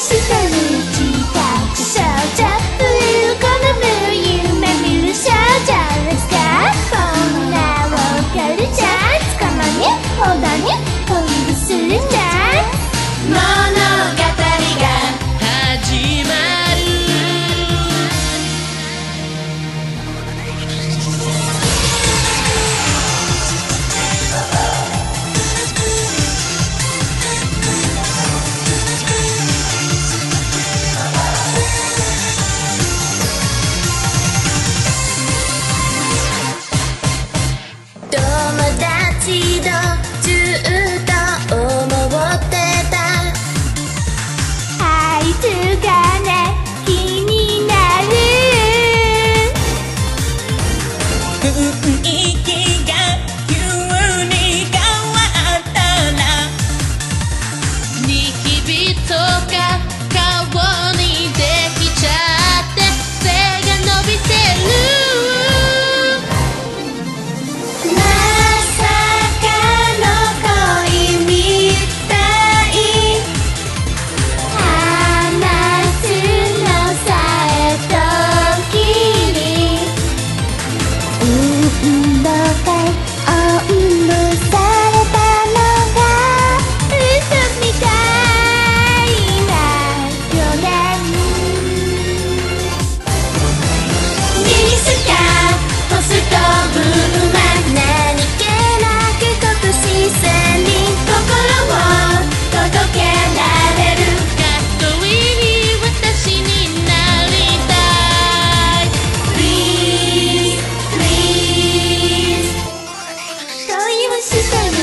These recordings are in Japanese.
se 是谁？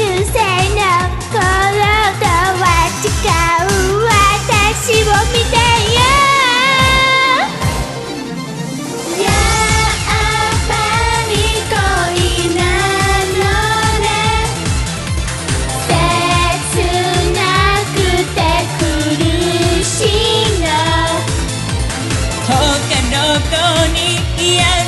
学生の頃とは違う私を見てよやっぱり恋なのね切なくて苦しいの他の子に癒さ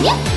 아니야?